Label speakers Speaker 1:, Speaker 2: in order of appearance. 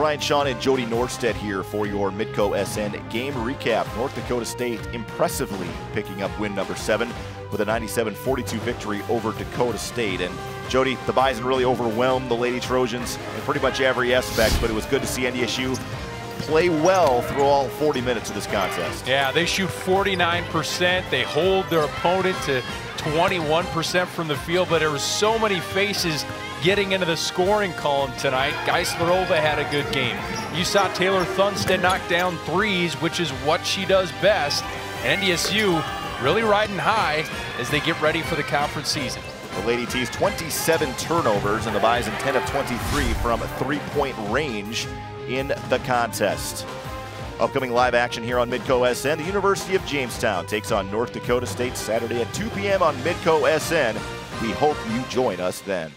Speaker 1: Brian Shawn and Jody Norstedt here for your Midco SN game recap. North Dakota State impressively picking up win number seven with a 97-42 victory over Dakota State. And Jody, the Bison really overwhelmed the Lady Trojans in pretty much every aspect, but it was good to see NDSU play well through all 40 minutes of this contest.
Speaker 2: Yeah, they shoot 49%. They hold their opponent to 21% from the field, but there were so many faces getting into the scoring column tonight. Geislerova had a good game. You saw Taylor Thunstead knock down threes, which is what she does best. NDSU really riding high as they get ready for the conference season.
Speaker 1: The Lady T's 27 turnovers and the Bison 10 of 23 from three-point range in the contest. Upcoming live action here on Midco SN. The University of Jamestown takes on North Dakota State Saturday at 2 p.m. on Midco SN. We hope you join us then.